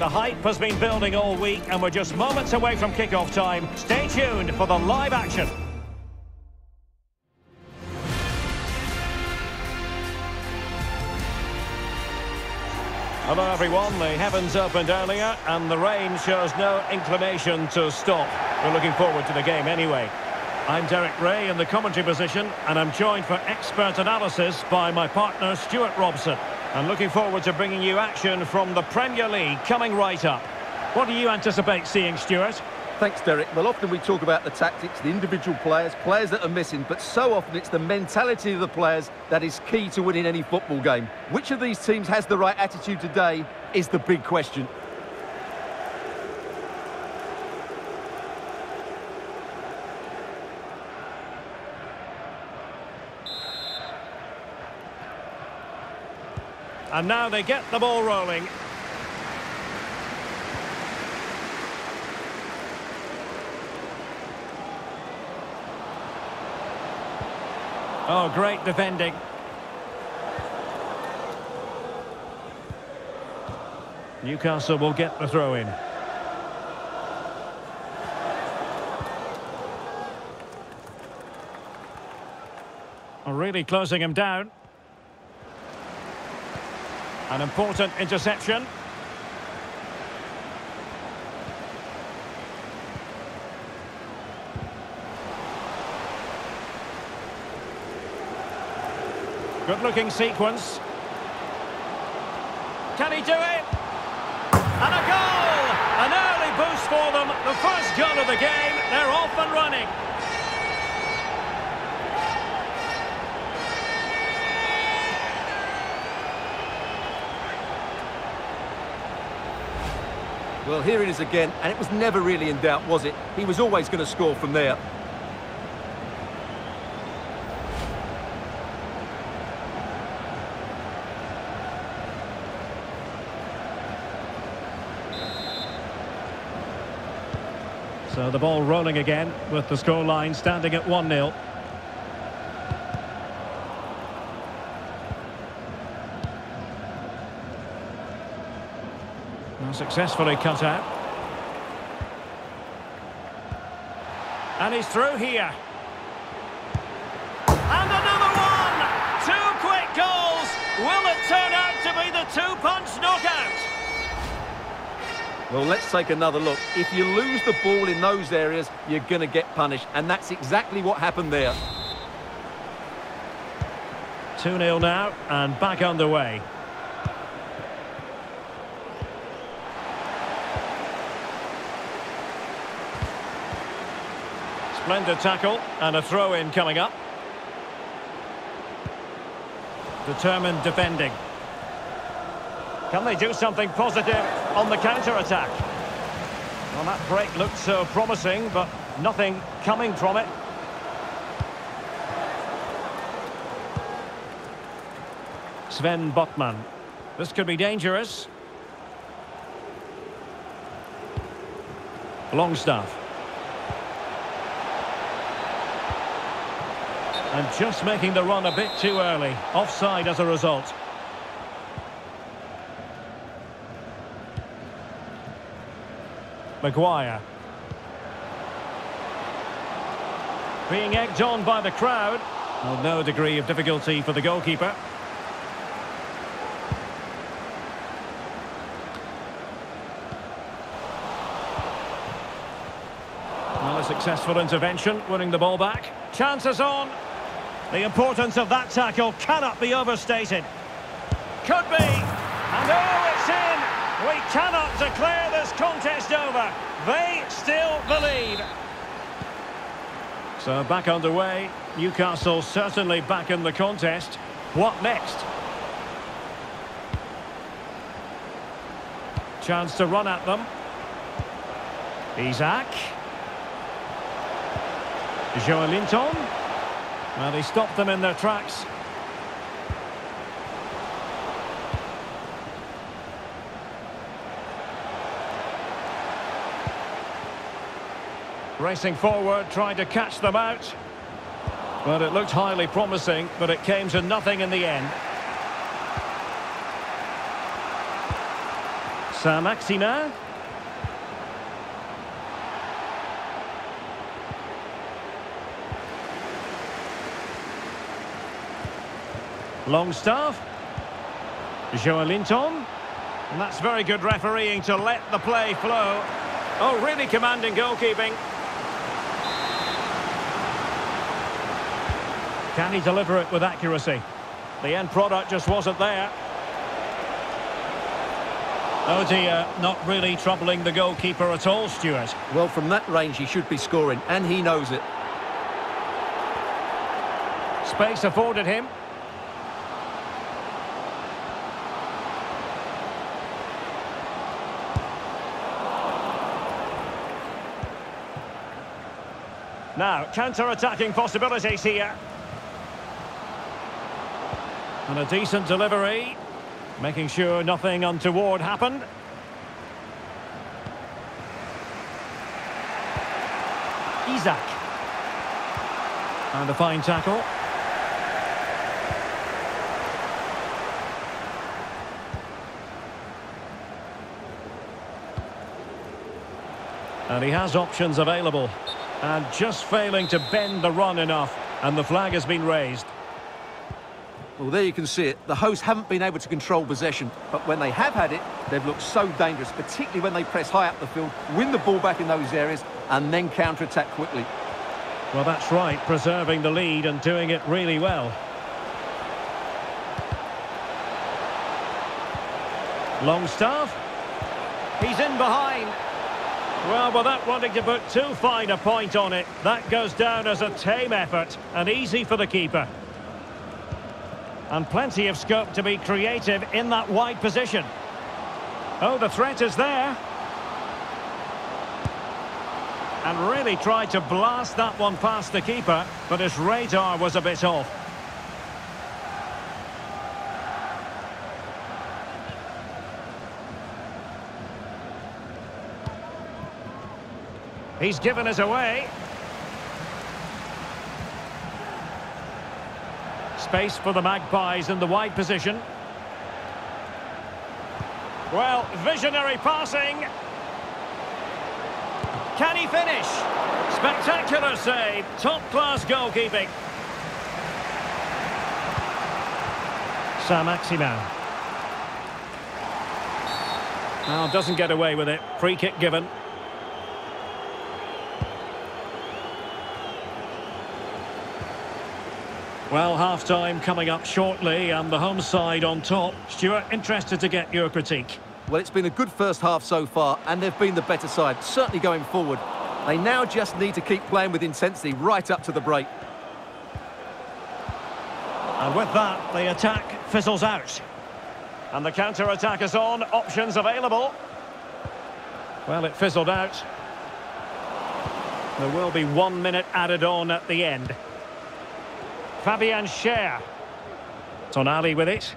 The hype has been building all week and we're just moments away from kick-off time. Stay tuned for the live action. Hello everyone, the heavens opened earlier and the rain shows no inclination to stop. We're looking forward to the game anyway. I'm Derek Ray in the commentary position and I'm joined for expert analysis by my partner Stuart Robson. And looking forward to bringing you action from the Premier League coming right up. What do you anticipate seeing, Stuart? Thanks, Derek. Well, often we talk about the tactics, the individual players, players that are missing, but so often it's the mentality of the players that is key to winning any football game. Which of these teams has the right attitude today is the big question. And now they get the ball rolling. Oh, great defending. Newcastle will get the throw in. Oh, really closing him down. An important interception. Good looking sequence. Can he do it? And a goal! An early boost for them. The first goal of the game. They're off and running. Well, here it is again, and it was never really in doubt, was it? He was always going to score from there. So the ball rolling again with the scoreline standing at 1-0. Successfully cut out. And he's through here. And another one! Two quick goals! Will it turn out to be the two-punch knockout? Well, let's take another look. If you lose the ball in those areas, you're going to get punished. And that's exactly what happened there. 2-0 now, and back underway. Splendid tackle and a throw-in coming up. Determined defending. Can they do something positive on the counter-attack? Well, that break looked so promising, but nothing coming from it. Sven Botman. This could be dangerous. Longstaff. And just making the run a bit too early. Offside as a result. Maguire. Being egged on by the crowd. Well, no degree of difficulty for the goalkeeper. Well, a successful intervention, winning the ball back. Chances on. The importance of that tackle cannot be overstated. Could be. And oh, it's in. We cannot declare this contest over. They still believe. So back underway. Newcastle certainly back in the contest. What next? Chance to run at them. Isak. Joelinton. Well, he stopped them in their tracks. Racing forward, trying to catch them out. But it looked highly promising, but it came to nothing in the end. Saint-Maximin. Longstaff. Joelinton. And that's very good refereeing to let the play flow. Oh, really commanding goalkeeping. Can he deliver it with accuracy? The end product just wasn't there. Oh dear, not really troubling the goalkeeper at all, Stuart. Well, from that range he should be scoring, and he knows it. Space afforded him. Now, counter-attacking possibilities here. And a decent delivery. Making sure nothing untoward happened. Isak. And a fine tackle. And he has options available. And just failing to bend the run enough. And the flag has been raised. Well, there you can see it. The hosts haven't been able to control possession, but when they have had it, they've looked so dangerous, particularly when they press high up the field, win the ball back in those areas, and then counter-attack quickly. Well, that's right, preserving the lead and doing it really well. Longstaff. He's in behind. Well, without wanting to put too fine a point on it, that goes down as a tame effort and easy for the keeper. And plenty of scope to be creative in that wide position. Oh, the threat is there. And really tried to blast that one past the keeper, but his radar was a bit off. He's given us away. Space for the Magpies in the wide position. Well, visionary passing. Can he finish? Spectacular save. Top-class goalkeeping. Saint-Maximin. Now, doesn't get away with it. Free kick given. Well, half-time coming up shortly and the home side on top. Stuart, interested to get your critique. Well, it's been a good first half so far, and they've been the better side, certainly going forward. They now just need to keep playing with intensity right up to the break. And with that, the attack fizzles out. And the counter-attack is on, options available. Well, it fizzled out. There will be one minute added on at the end. Fabian Schär. Tonali with it.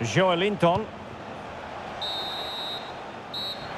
Joelinton.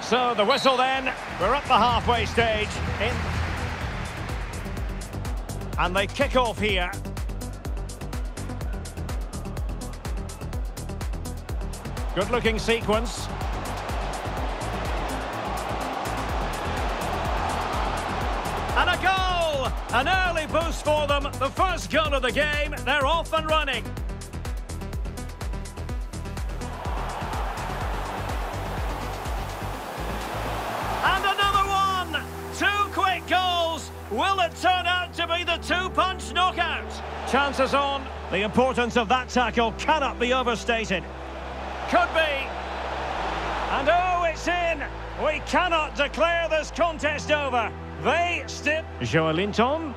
So the whistle then. We're at the halfway stage. In. And they kick off here. Good looking sequence. And a goal! An early boost for them. The first goal of the game. They're off and running. And another one! Two quick goals. Will it turn out to be the two-punch knockout? Chances on. The importance of that tackle cannot be overstated. Could be. And oh, it's in. We cannot declare this contest over. They still... Joelinton.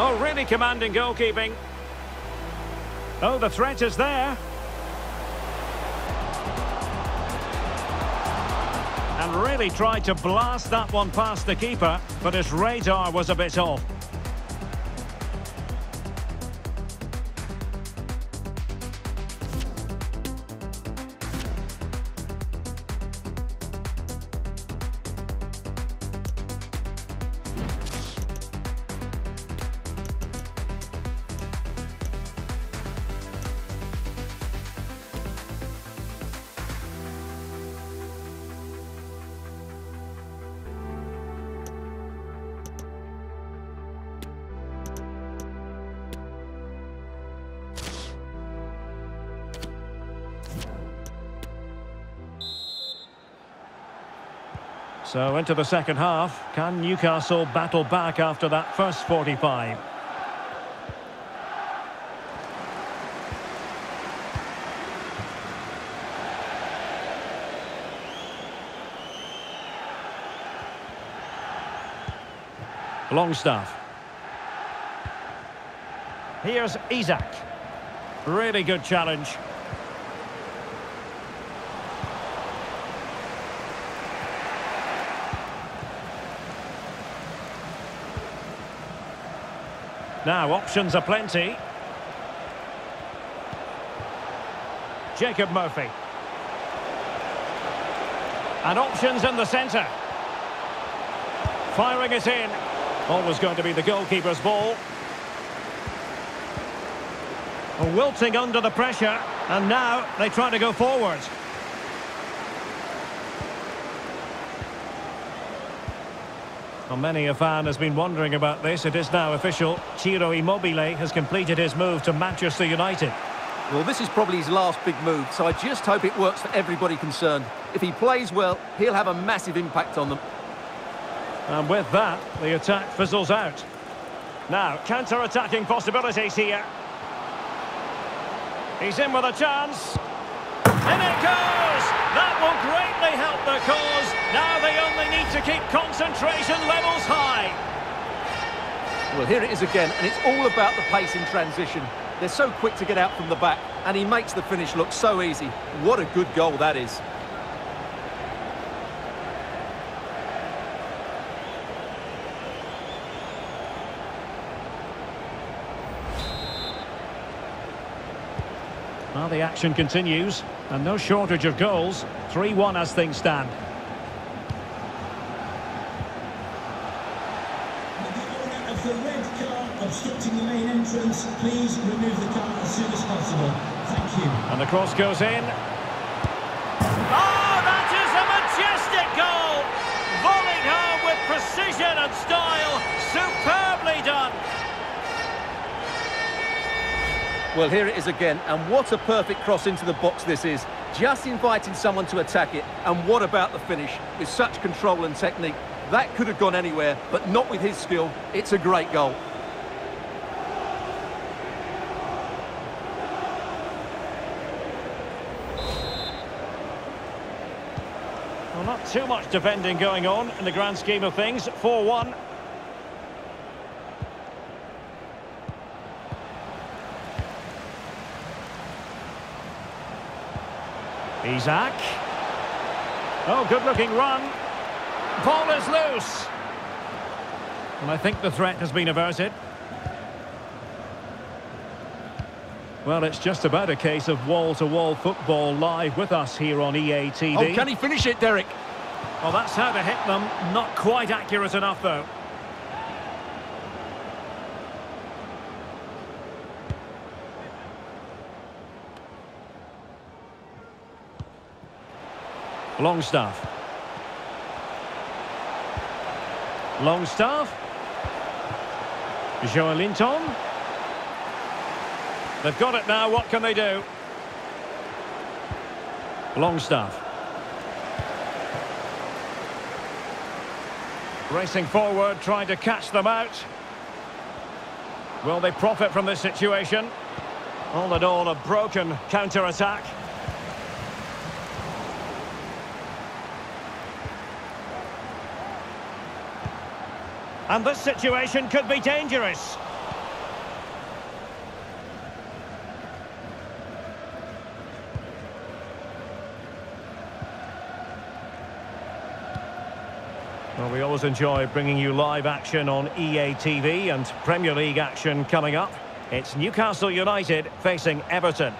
Oh, really commanding goalkeeping. Oh, the threat is there. And really tried to blast that one past the keeper, but his radar was a bit off. So into the second half, can Newcastle battle back after that first 45? Longstaff. Here's Isak. Really good challenge. Now, options are plenty. Jacob Murphy. And options in the centre. Firing it in. Always going to be the goalkeeper's ball. Wilting under the pressure, and now they try to go forward. Well, many a fan has been wondering about this. It is now official. Ciro Immobile has completed his move to Manchester United. Well, this is probably his last big move, so I just hope it works for everybody concerned. If he plays well, he'll have a massive impact on them. And with that, the attack fizzles out. Now, counter-attacking possibilities here. He's in with a chance. In it goes! Will greatly help the cause. Now they only need to keep concentration levels high. Well, here it is again, and it's all about the pace in transition. They're so quick to get out from the back, and he makes the finish look so easy. What a good goal that is. Well, the action continues, and no shortage of goals. 3-1 as things stand. The red car obstructing the main entrance, please remove the car as soon as possible. Thank you. And the cross goes in. Oh, that is a majestic goal! Volleyed home with precision and style. Superbly done. Well, here it is again, and what a perfect cross into the box this is. Just inviting someone to attack it, and what about the finish? With such control and technique, that could have gone anywhere, but not with his skill. It's a great goal. Well, not too much defending going on in the grand scheme of things. 4-1. Isak. Oh, good-looking run. Ball is loose. And I think the threat has been averted. Well, it's just about a case of wall-to-wall -wall football live with us here on EA TV. Oh, can he finish it, Derek? Well, that's how to hit them. Not quite accurate enough, though. Longstaff. Longstaff. Joelinton. They've got it now, what can they do? Longstaff. Racing forward, trying to catch them out. Will they profit from this situation? All in all, a broken counter-attack. And this situation could be dangerous. Well, we always enjoy bringing you live action on EA TV and Premier League action coming up. It's Newcastle United facing Everton.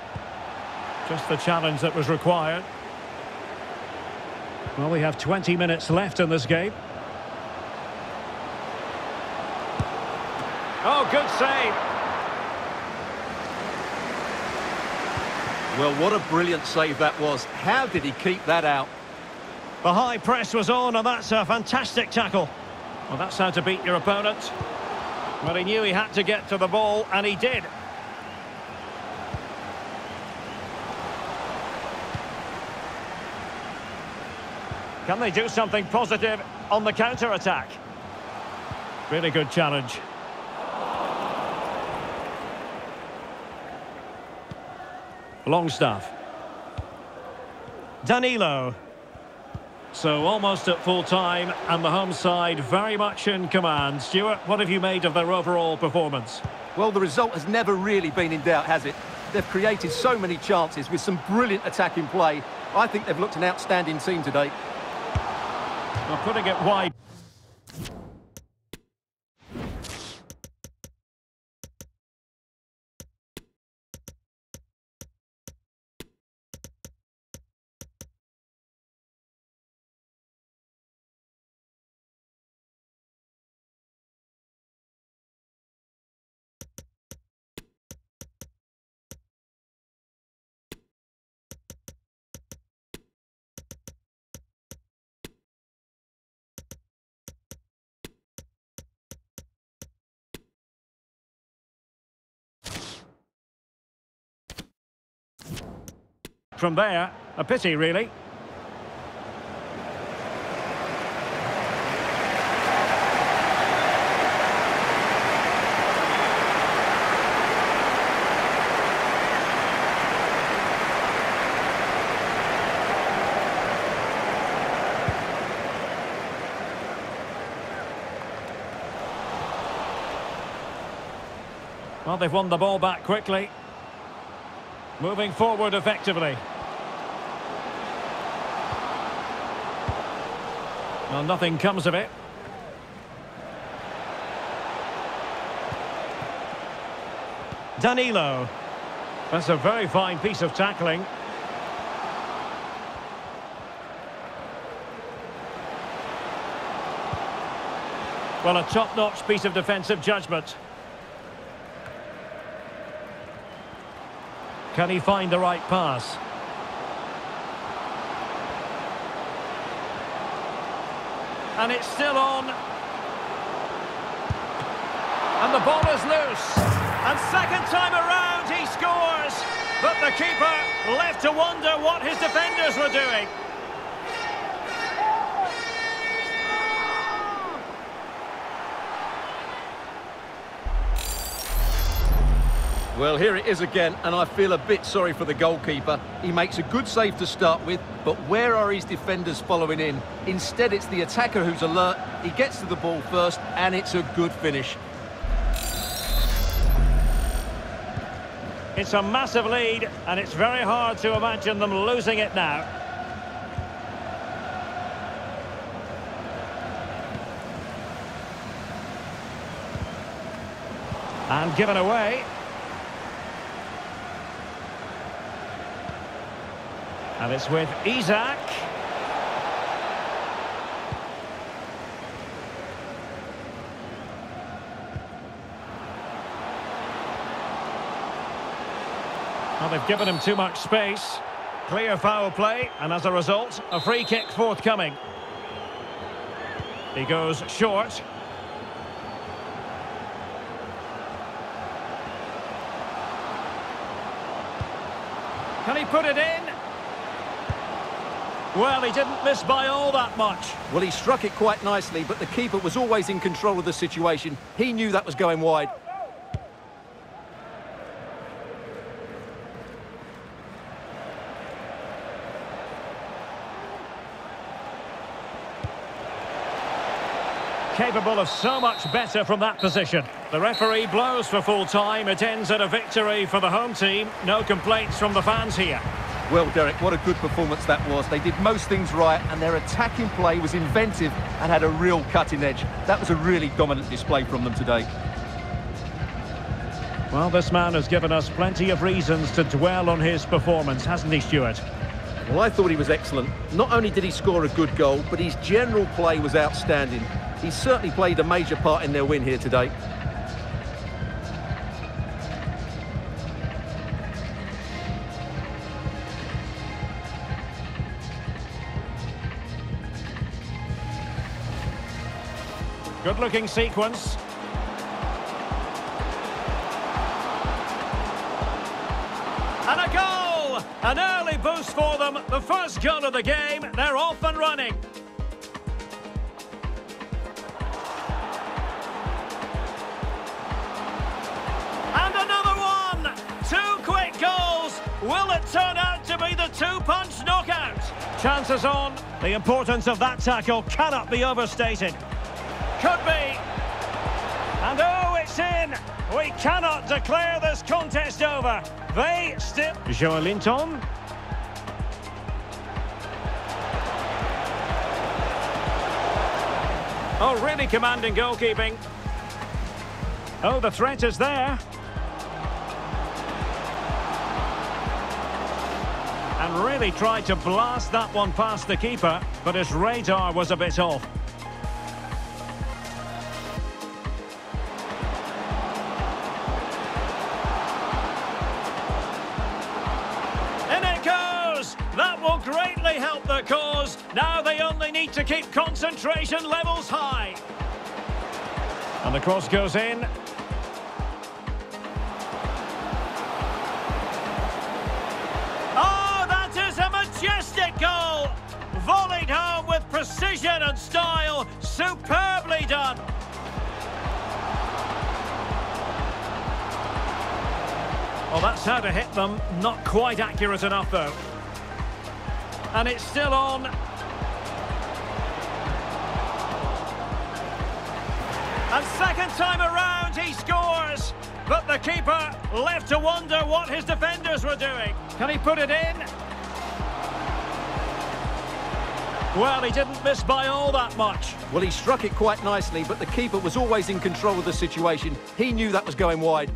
Just the challenge that was required. Well, we have 20 minutes left in this game. Oh, good save. Well, what a brilliant save that was. How did he keep that out? The high press was on, and that's a fantastic tackle. Well, that's how to beat your opponent. But he knew he had to get to the ball, and he did. Can they do something positive on the counter-attack? Really good challenge. Longstaff. Danilo. So almost at full time and the home side very much in command. Stuart, what have you made of their overall performance? Well, the result has never really been in doubt, has it? They've created so many chances with some brilliant attacking play. I think they've looked an outstanding team today. Well, putting it wide. From there, a pity really. Well, they've won the ball back quickly. Moving forward effectively. Well, nothing comes of it. Danilo. That's a very fine piece of tackling. Well, a top-notch piece of defensive judgment. Can he find the right pass? And it's still on. And the ball is loose. And second time around he scores. But the keeper left to wonder what his defenders were doing. Well, here it is again, and I feel a bit sorry for the goalkeeper. He makes a good save to start with, but where are his defenders following in? Instead, it's the attacker who's alert. He gets to the ball first, and it's a good finish. It's a massive lead, and it's very hard to imagine them losing it now. And given away. And it's with Isak. Well, they've given him too much space. Clear foul play, and as a result, a free kick forthcoming. He goes short. Can he put it in? Well, he didn't miss by all that much. Well, he struck it quite nicely, but the keeper was always in control of the situation. He knew that was going wide. Capable of so much better from that position. The referee blows for full time. It ends at a victory for the home team. No complaints from the fans here. Well, Derek, what a good performance that was. They did most things right, and their attacking play was inventive and had a real cutting edge. That was a really dominant display from them today. Well, this man has given us plenty of reasons to dwell on his performance, hasn't he, Stuart? Well, I thought he was excellent. Not only did he score a good goal, but his general play was outstanding. He certainly played a major part in their win here today. Good looking sequence. And a goal! An early boost for them. The first goal of the game. They're off and running. And another one. Two quick goals. Will it turn out to be the two-punch knockout? Chances on. The importance of that tackle cannot be overstated. Could be. And oh, it's in. We cannot declare this contest over. They still... Joelinton. Oh, really commanding goalkeeping. Oh, the threat is there. And really tried to blast that one past the keeper, but his radar was a bit off. Will greatly help the cause. Now they only need to keep concentration levels high. And the cross goes in. Oh, that is a majestic goal! Volleyed home with precision and style. Superbly done. Well, that's how to hit them. Not quite accurate enough, though. And it's still on. And second time around, he scores. But the keeper left to wonder what his defenders were doing. Can he put it in? Well, he didn't miss by all that much. Well, he struck it quite nicely, but the keeper was always in control of the situation. He knew that was going wide.